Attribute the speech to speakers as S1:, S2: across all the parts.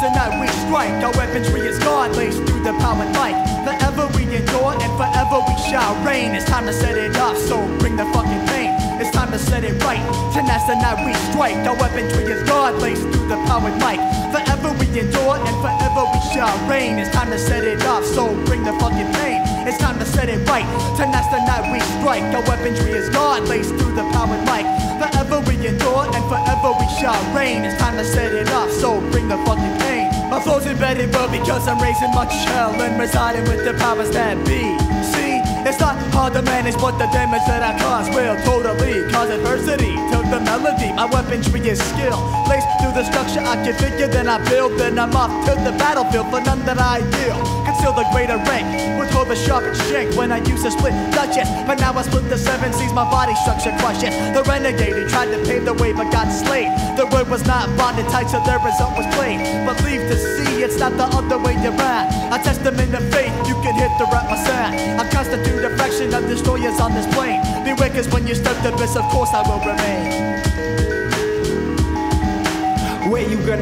S1: the night we strike, our weaponry is gone, laced through the power mic. Forever we endure and forever we shall reign. It's time to set it off, so bring the fucking pain. It's time to set it right. Night we strike, our weaponry is gone, laced through the power mic. Forever we endure and forever we shall reign. It's time to set it off, so bring the fucking pain. It's time to set it right. Tonight's the night we strike, our weaponry is gone, laced through the power mic. Forever we endure and forever we shall reign. It's time to set it off, so bring. Embedded, but because I'm raising much hell and residing with the powers that be. Manage, but the damage that I cause will totally cause adversity to the melody. My weaponry is skill, laced through the structure I configure, then I build, then I'm off to the battlefield for none that I deal. Conceal the greater rank with hold the sharp shank when I use a split duchess. But now I split the seven seas, my body structure crushes. The renegade who tried to pave the way but got slayed. The word was not bonded tight, so their result was plain. But leave to see, it's not the other way around. I test them in the faith, you can hit the rap my sound. I constitute a of destroyers on this plane. Beware, cause when you step the best, of course I will remain.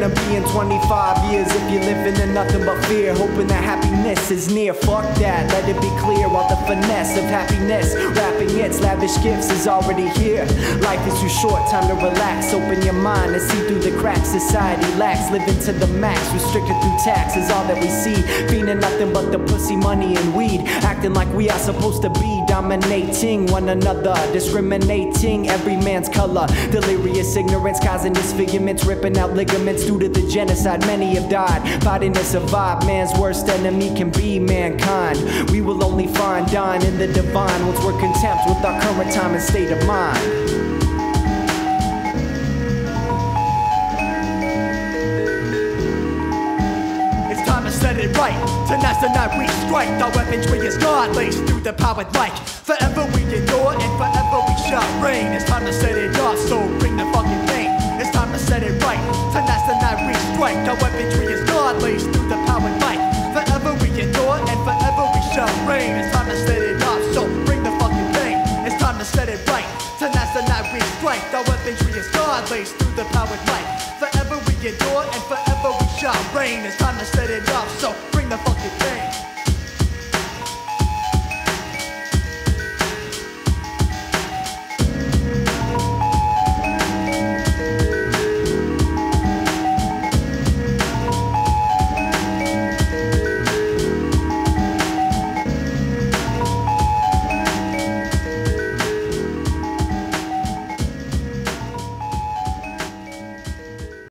S2: Be in 25 years if you're living in nothing but fear? Hoping that happiness is near. Fuck that, let it be clear. While the finesse of happiness, wrapping its lavish gifts is already here. Life is too short, time to relax. Open your mind and see through the cracks. Society lacks, living to the max. Restricted through tax is all that we see. Fiending nothing but the pussy, money, and weed. Acting like we are supposed to be. Dominating one another, discriminating every man's color. Delirious ignorance causing disfigurements, ripping out ligaments due to the genocide. Many have died, fighting to survive. Man's worst enemy can be mankind. We will only find dying in the divine once we're content with our current time and state of mind.
S1: Right. Tonight's the night we strike. Our weaponry is gone, laced through the powered mic. Forever we endure and forever we shall reign. It's time to set it off, so bring the fucking pain. It's time to set it right. Tonight's the night we strike. Our weaponry is gone, laced through the powered mic. Forever we endure and forever we shall reign. It's time to set it off, so bring the fucking pain. It's time to set it right. Tonight's the night we strike. Our weaponry is gone, laced through the powered mic and forever we shall reign. It's time to set it up, so bring the fucking thing.